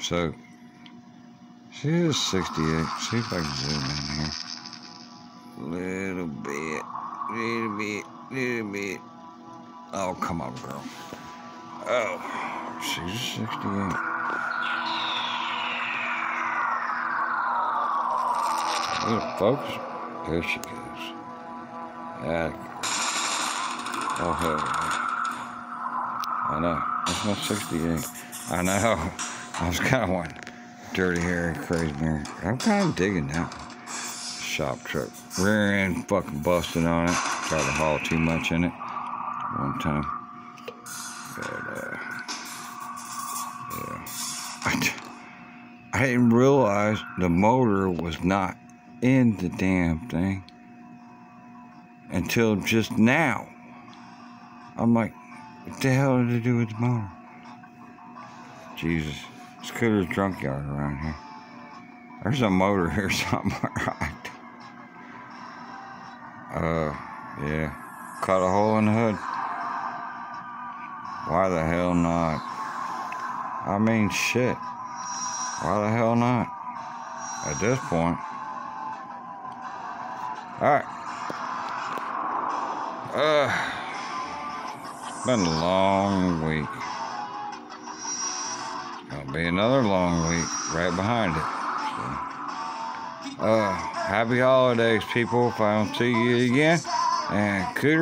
So, she is 68. See if I can zoom in here. Little bit, little bit, little bit. Oh, come on, girl. Oh, she's 68. Little focus. There she goes. Yeah. Oh, hell. I know. That's not 68. I know. I was kind of one dirty hair, crazy hair. I'm kind of digging that. Shop truck. Rear end fucking busted on it. Tried to haul too much in it one time. But, uh, yeah. I, I didn't realize the motor was not in the damn thing until just now. I'm like, what the hell did it do with the motor? Jesus. it's Scooter's drunk yard around here. There's a motor here somewhere. uh, yeah. Cut a hole in the hood. Why the hell not? I mean, shit. Why the hell not? At this point. Alright. Uh, been a long week. It'll be another long week right behind it. So, uh, happy holidays, people. If I don't see you again, and Cooter.